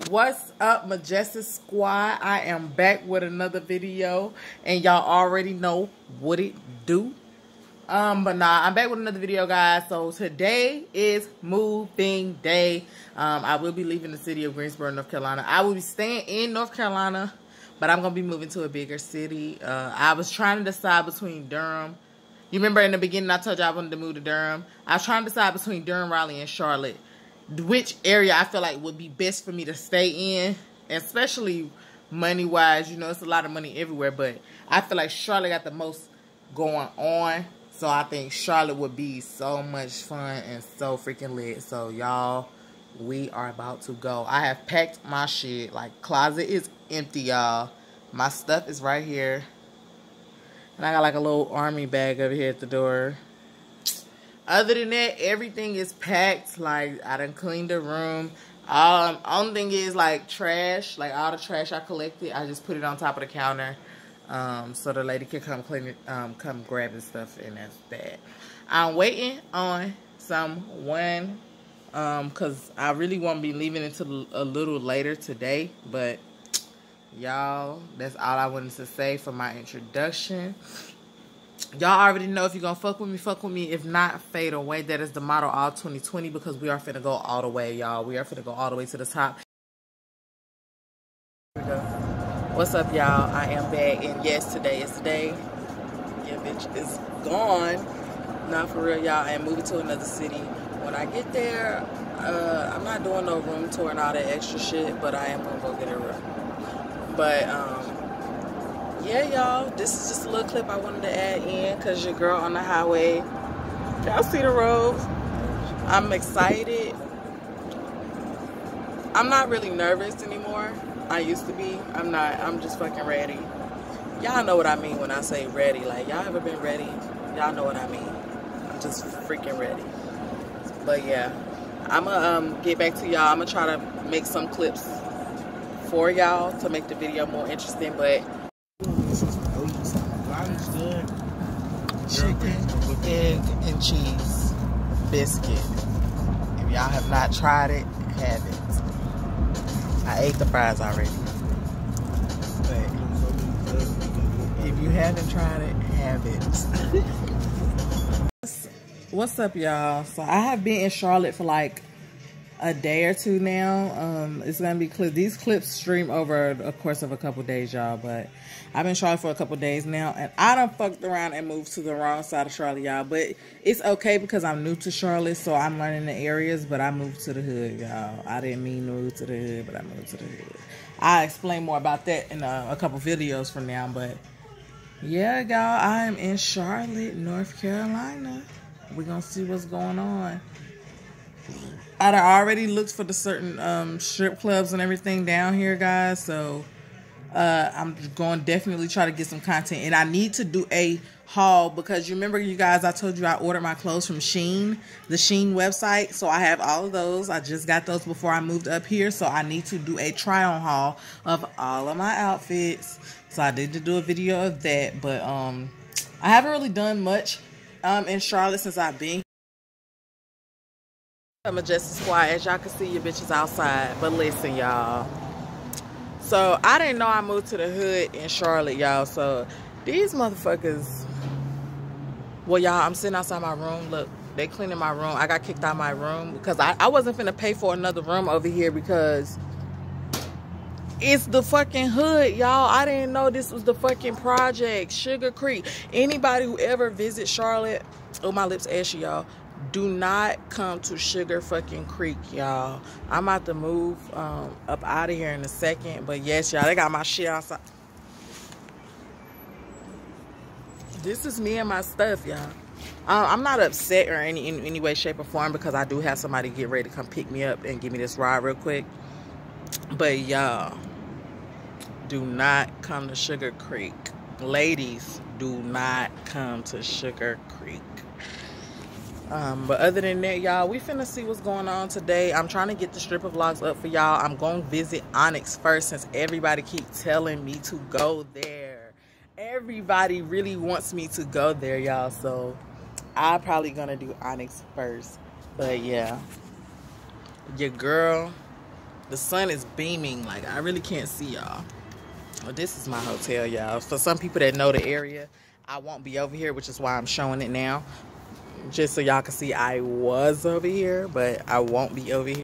What's up, Majestic Squad? I am back with another video, and y'all already know what it do. Um, but nah, I'm back with another video, guys. So today is moving day. Um, I will be leaving the city of Greensboro, North Carolina. I will be staying in North Carolina, but I'm gonna be moving to a bigger city. Uh, I was trying to decide between Durham. You remember in the beginning I told you I wanted to move to Durham. I was trying to decide between Durham, Raleigh, and Charlotte which area I feel like would be best for me to stay in, especially money wise. You know, it's a lot of money everywhere, but I feel like Charlotte got the most going on. So I think Charlotte would be so much fun and so freaking lit. So y'all, we are about to go. I have packed my shit. Like closet is empty, y'all. My stuff is right here. And I got like a little army bag over here at the door. Other than that, everything is packed. Like, I done cleaned the room. Um, only thing is, like, trash. Like, all the trash I collected, I just put it on top of the counter. Um, so the lady can come clean it, um, come grab the stuff, and that's that. I'm waiting on someone, um, because I really won't be leaving until a little later today. But, y'all, that's all I wanted to say for my introduction y'all already know if you're gonna fuck with me fuck with me. If not fade away. That is the motto all 2020 because we are finna go all the way y'all. We are finna go all the way to the top. What's up y'all? I am back and yes today is the day. Yeah bitch is gone. Not for real y'all. I am moving to another city. When i get there uh, i'm not doing no room tour and all that extra shit but i am gonna go get a room. But um yeah, y'all, this is just a little clip I wanted to add in because your girl on the highway. Y'all see the road? I'm excited. I'm not really nervous anymore. I used to be. I'm not. I'm just fucking ready. Y'all know what I mean when I say ready. Like, y'all ever been ready? Y'all know what I mean. I'm just freaking ready. But yeah, I'm to um, get back to y'all. I'm to try to make some clips for y'all to make the video more interesting. But chicken, with egg, and cheese biscuit. If y'all have not tried it, have it. I ate the fries already. But if you haven't tried it, have it. What's up, y'all? So I have been in Charlotte for like a day or two now. Um, it's gonna be clip. These clips stream over a course of a couple days, y'all. But I've been Charlotte for a couple days now, and I done fucked around and moved to the wrong side of Charlotte, y'all. But it's okay because I'm new to Charlotte, so I'm learning the areas. But I moved to the hood, y'all. I didn't mean to move to the hood, but I moved to the hood. I explain more about that in a, a couple videos from now. But yeah, y'all, I am in Charlotte, North Carolina. We're gonna see what's going on. I already looked for the certain um, strip clubs and everything down here, guys. So uh, I'm going to definitely try to get some content. And I need to do a haul because you remember, you guys, I told you I ordered my clothes from Shein, the Shein website. So I have all of those. I just got those before I moved up here. So I need to do a try on haul of all of my outfits. So I did to do a video of that. But um, I haven't really done much um, in Charlotte since I've been Majestic Squad, as y'all can see, your bitches outside. But listen, y'all. So, I didn't know I moved to the hood in Charlotte, y'all. So, these motherfuckers... Well, y'all, I'm sitting outside my room. Look, they cleaning my room. I got kicked out my room because I, I wasn't finna pay for another room over here because it's the fucking hood, y'all. I didn't know this was the fucking project, Sugar Creek. Anybody who ever visit Charlotte, oh, my lips ashy, y'all do not come to Sugar fucking Creek, y'all. I'm about to move um, up out of here in a second. But yes, y'all, they got my shit outside. This is me and my stuff, y'all. Uh, I'm not upset or any in any way, shape, or form because I do have somebody get ready to come pick me up and give me this ride real quick. But y'all, do not come to Sugar Creek. Ladies, do not come to Sugar Creek. Um, but other than that, y'all, we finna see what's going on today. I'm trying to get the stripper vlogs up for y'all. I'm going to visit Onyx first since everybody keep telling me to go there. Everybody really wants me to go there, y'all. So I'm probably going to do Onyx first. But yeah, your girl the sun is beaming. Like I really can't see y'all. Well, this is my hotel, y'all. For some people that know the area, I won't be over here, which is why I'm showing it now. Just so y'all can see I was over here, but I won't be over here.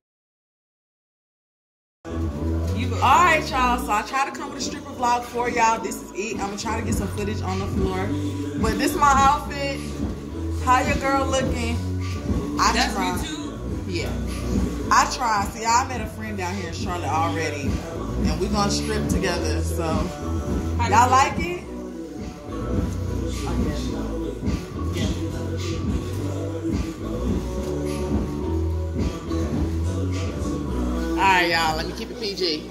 Alright, y'all. So I try to come with a stripper vlog for y'all. This is it. I'm gonna try to get some footage on the floor. But this is my outfit. How your girl looking? I That's try. me too. Yeah. I try. See, I met a friend down here in Charlotte already. And we're gonna strip together. So y'all like it? Alright, y'all. Let me keep it PG.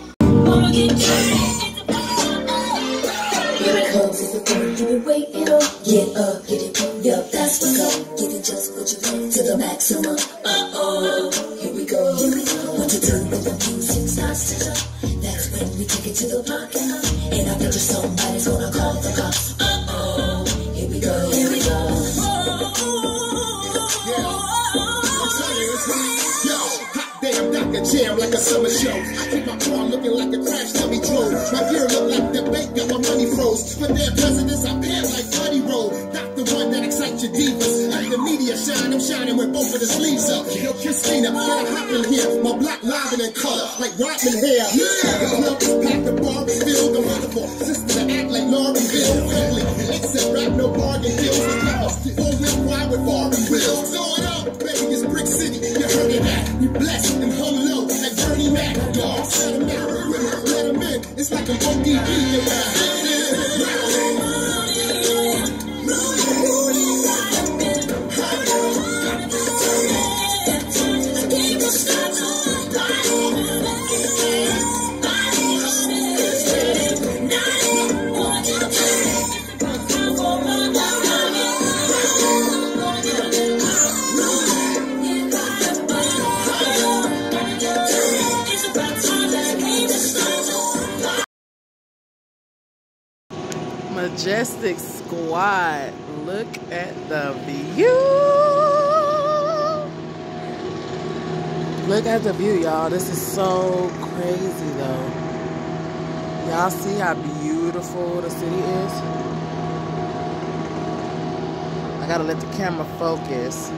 Get up, get that's. Get it just what you to the maximum. Uh oh, here we go. Here we go. What to do when the music starts to jump? That's when we take it to the lot. And I you somebody's gonna summer keep my car looking like a crash dummy drove. My gear look like the bank got my money froze. For their presidents, I pay like money roll. Not the one that excites your divas. Like the media shine, I'm shining with both of the sleeves up. Yo, Christina, a hop in here. My black livin' in color, like Rodman hair. Yeah, in. It's like Majestic Squad. Look at the view. Look at the view, y'all. This is so crazy, though. Y'all see how beautiful the city is? I gotta let the camera focus.